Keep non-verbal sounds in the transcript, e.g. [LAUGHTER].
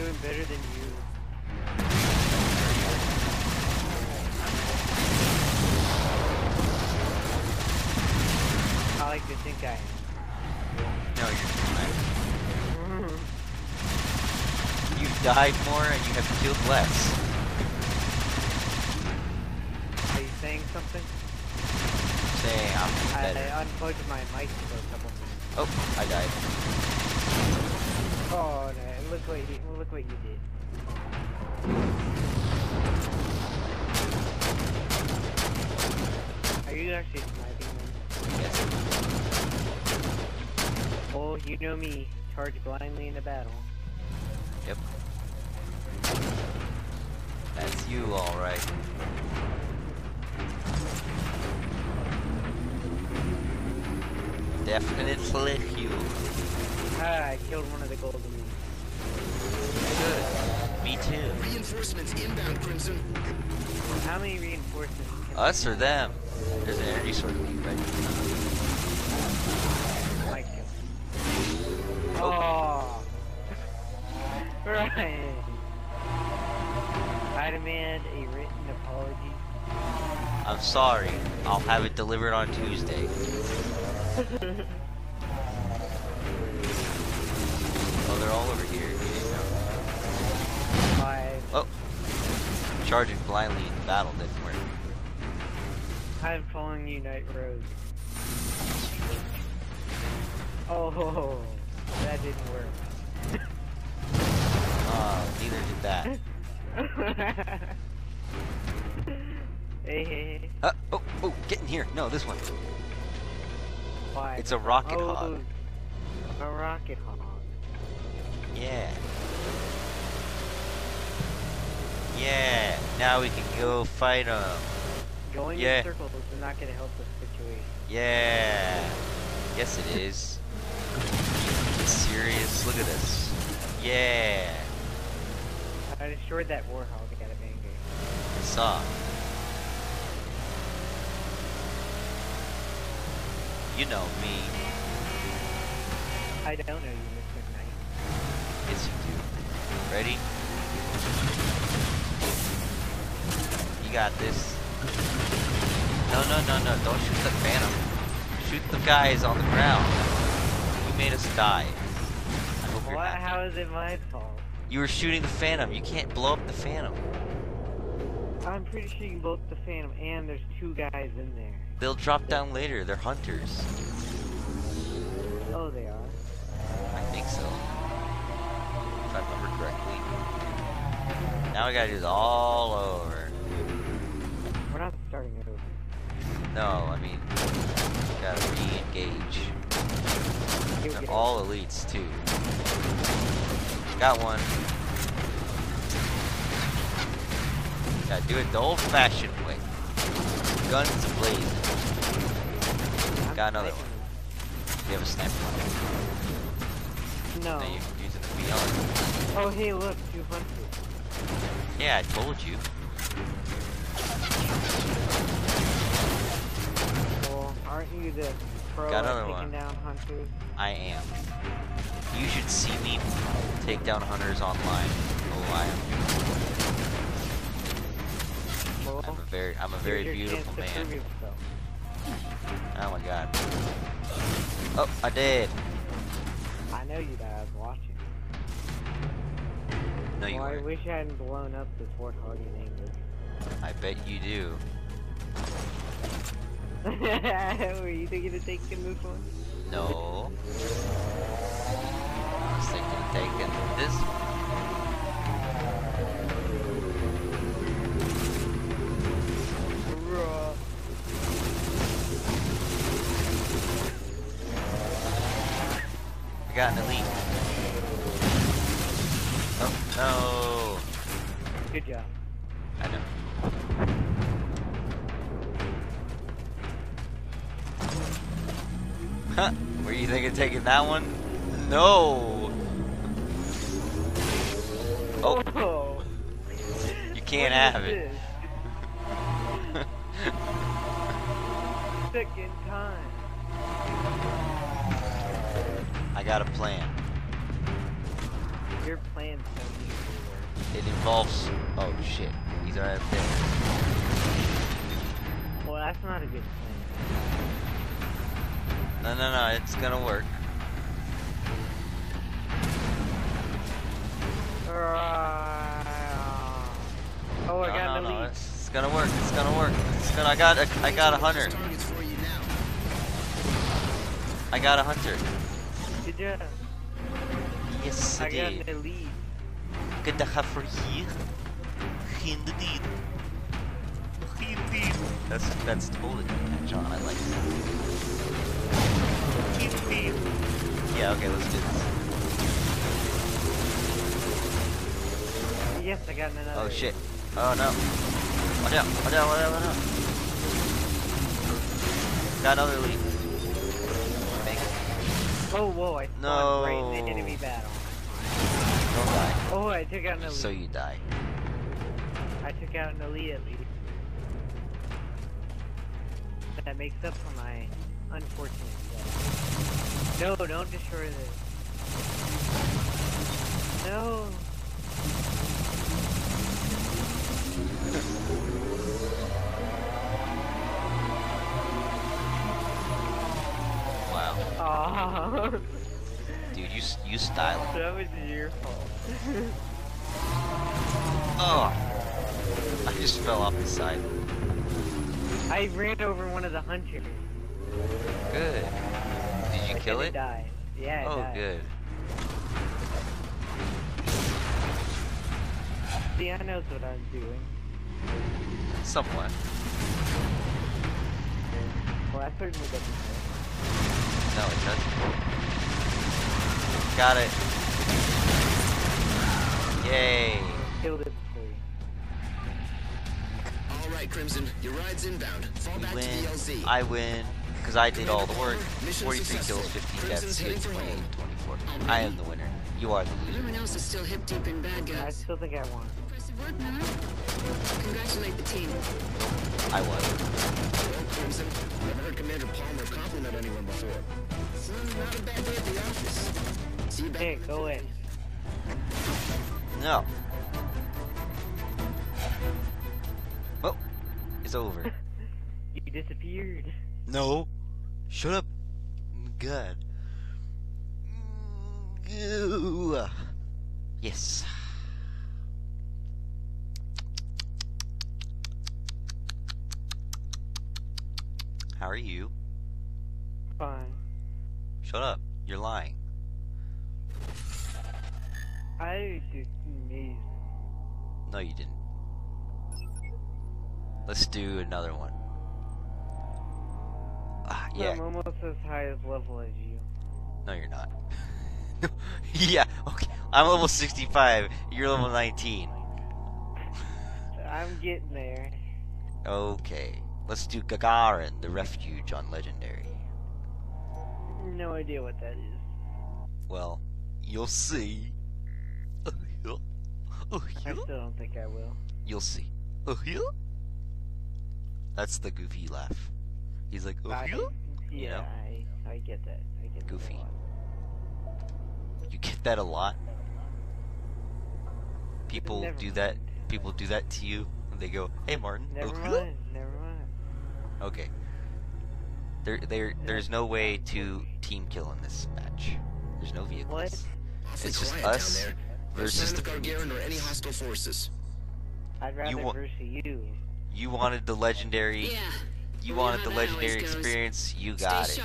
doing better than you. I like to think I am. No, you're not. Mm-hmm. You've died more and you have killed less. Are you saying something? Saying I'm I, better. I unplugged my mic for a couple minutes. Oh, I died. Oh no! Look what you look what you did. Are you actually sniping them? Yes. Oh, you know me. Charge blindly into battle. Yep. That's you, alright. Definitely you. Ah, I killed one of the golden meat. Good. Me too. Reinforcements inbound, Crimson. How many reinforcements? can oh, Us or them? There's an energy sword lead right Mike? Oh. [LAUGHS] right. I demand a written apology. I'm sorry. I'll have it delivered on Tuesday. [LAUGHS] Charging blindly in battle didn't work. I'm following you, Night Rose. Oh, that didn't work. Ah, [LAUGHS] neither did that. [LAUGHS] hey, hey, hey. Uh, oh, oh, get in here. No, this one. Five. It's a rocket oh, hog. A rocket hog. Yeah. Yeah. Now we can go fight them. Going Yeah. in circles is not going to help the situation. Yeah. Yes, it is. You serious? Look at this. Yeah. I destroyed that warthog out of anger. I saw. You know me. I don't know you, Mr. Knight. Yes, you do. Ready? You got this. No, no, no, no. Don't shoot the phantom. Shoot the guys on the ground. You made us die. I you're How is it my fault? You were shooting the phantom. You can't blow up the phantom. I'm pretty sure you can blow up the Phantom, and there's two guys in there. They'll drop down later. They're hunters. Oh, they are. I think so. If I remember correctly. Now we gotta do this all over. No, I mean, gotta re-engage. They're all elites too. Got one. Gotta do it the old-fashioned way. Guns blazing. got another one. You have a sniper. No. Now you're using the BL. Oh, hey, look, two hunters. Yeah, I told you. Aren't you the pro Got at taking one. down hunters? I am. You should see me take down hunters online. Oh, I am. I'm a very, I'm a very beautiful man. Oh my god. Oh, I did. I know you was watching. No, you well, I wish I hadn't blown up this warthog in anger. I bet you do. [LAUGHS] Were you thinking of taking this one? No. I was thinking of taking this. Bruh. I got an elite. Oh, no. Good job. Huh? Were you thinking of taking that one? No. Oh, you can't have it. [LAUGHS] Second time. I got a plan. your plan's so It involves. Oh shit. He's right up there. Well, that's not a good plan. No, no, no. It's gonna work. Oh, I no, got no, the no. lead. It's, it's gonna work. It's gonna work. It's gonna. I got. A, I got a hunter. Targets for you now. I got a hunter. Good job. Yes, I, I got did. the lead. Good to have for here. Indeed. Indeed. That's that's totally John. I like Yeah. Okay. Let's do this. Yes, I got another. Oh shit. Oh no. Watch out. Watch out. Watch out. Watch out. Got another lead. Oh, whoa, I spawned No. right in the enemy battle. Don't die. Oh, I took out an elite. So you die. I took out an elite at least. That makes up for my unfortunate. No, don't destroy this. No. Wow. Aw, Dude, you you style that was your fault. [LAUGHS] Oh. I just fell off the side. I ran over one of the hunters. Good. Did you But kill it? died. Yeah, it Oh, died. good. See, I knows what I'm doing. Somewhat. Well, I certainly didn't. No, it doesn't. Got it. Yay. Killed it for you. All right, Crimson, your ride's inbound. Fall We back to win. the LZ. I win. Because I did all the work. 43 kills, successful. 15 deaths, heading hits, for 28, 24. I am the winner. You are the loser. Everyone else is still hip deep in bad guys. I guys. still think I won. Impressive work, man. Congratulate the team. I won. Well, Crimson, never heard Commander Palmer compliment anyone before. So, not a bad day at the office. See you back. Hey, go in. No. Oh, it's over. [LAUGHS] You disappeared. no. Shut up. God. Goo. Yes. How are you? Fine. Shut up. You're lying. I did amazing. No, you didn't. Let's do another one. Ah, yeah. I'm almost as high as level as you. No, you're not. [LAUGHS] yeah, okay. I'm level 65. You're level 19. I'm getting there. Okay. Let's do Gagarin, the refuge on Legendary. No idea what that is. Well, you'll see. Oh, I still don't think I will. You'll see. Oh, yeah? That's the goofy laugh. He's like, oh, I, yeah? yeah, know? I, I get that. I get Goofy. lot. You get that a lot? People Never do that. People do that to you. And they go, hey, Martin. Never oh, mind. [LAUGHS] Never mind. Okay. There, there, there's no way to team kill in this match. There's no vehicles. What? Awfully It's just us there. Versus the of Gargarin or any hostile forces. I'd rather wa- versus you. You wanted the legendary. Yeah. You wanted the legendary experience. You got it.